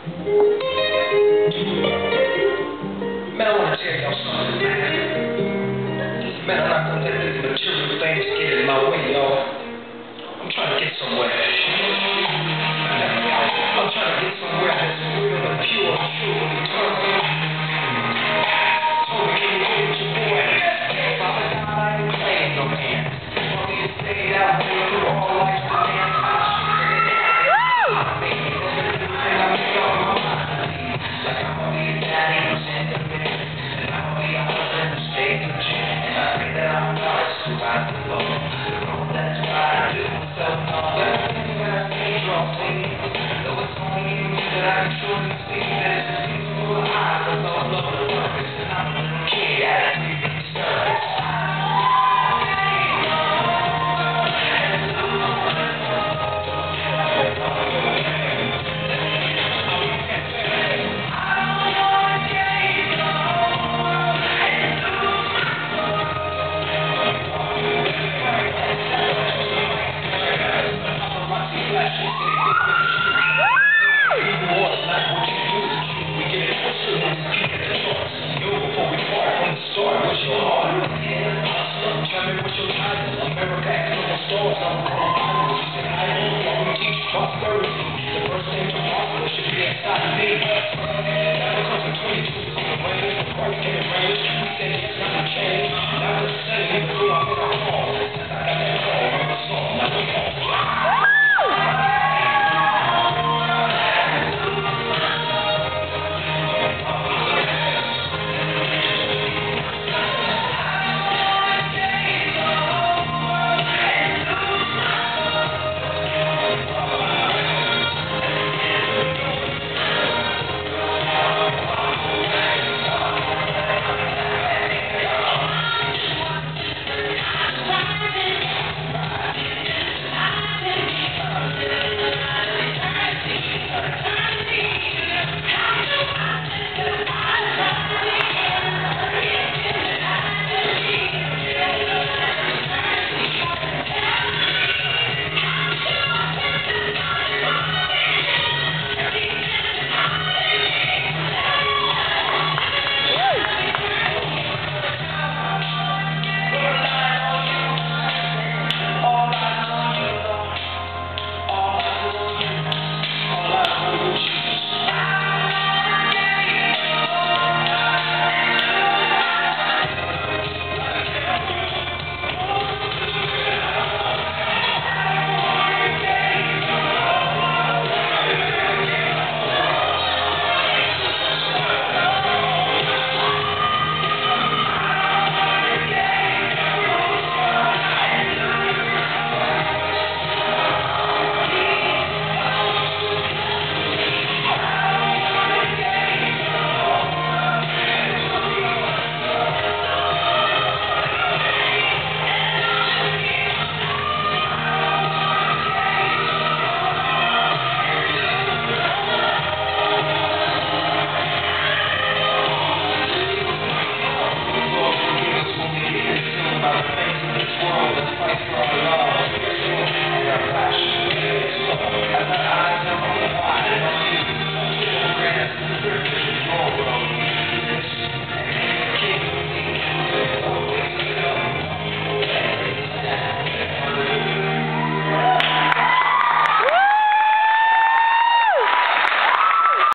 Man, I want to tell y'all something, man. Man, I'm not going to let these material things get in my way, y'all. I'm trying to get somewhere.